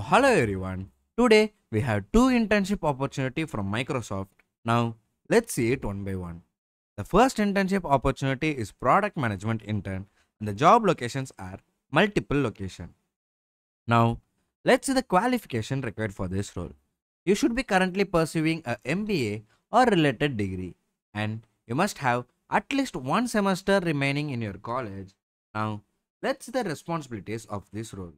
hello everyone. Today we have two internship opportunity from Microsoft. Now let's see it one by one. The first internship opportunity is product management intern and the job locations are multiple location. Now let's see the qualification required for this role. You should be currently pursuing a MBA or related degree and you must have at least one semester remaining in your college. Now let's see the responsibilities of this role.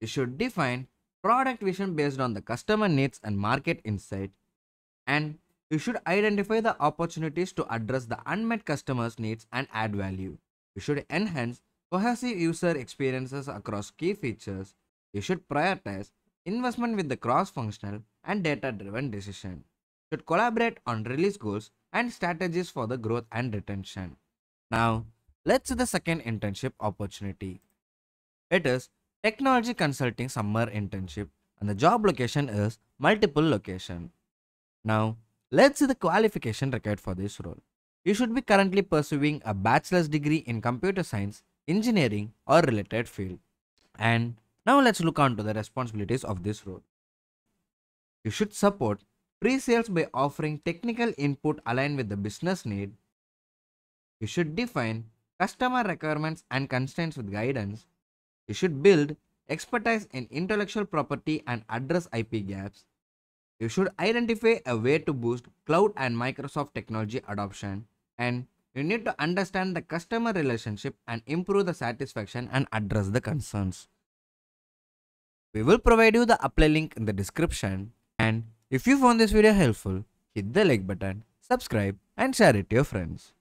You should define product vision based on the customer needs and market insight. And you should identify the opportunities to address the unmet customers' needs and add value. You should enhance cohesive user experiences across key features. You should prioritize investment with the cross-functional and data-driven decision. You should collaborate on release goals and strategies for the growth and retention. Now, let's see the second internship opportunity. It is technology consulting summer internship and the job location is multiple location. Now, let's see the qualification required for this role. You should be currently pursuing a bachelor's degree in computer science, engineering or related field. And now let's look on to the responsibilities of this role. You should support pre-sales by offering technical input aligned with the business need. You should define customer requirements and constraints with guidance. You should build expertise in intellectual property and address IP gaps. You should identify a way to boost cloud and Microsoft technology adoption. And you need to understand the customer relationship and improve the satisfaction and address the concerns. We will provide you the apply link in the description. And if you found this video helpful, hit the like button, subscribe and share it to your friends.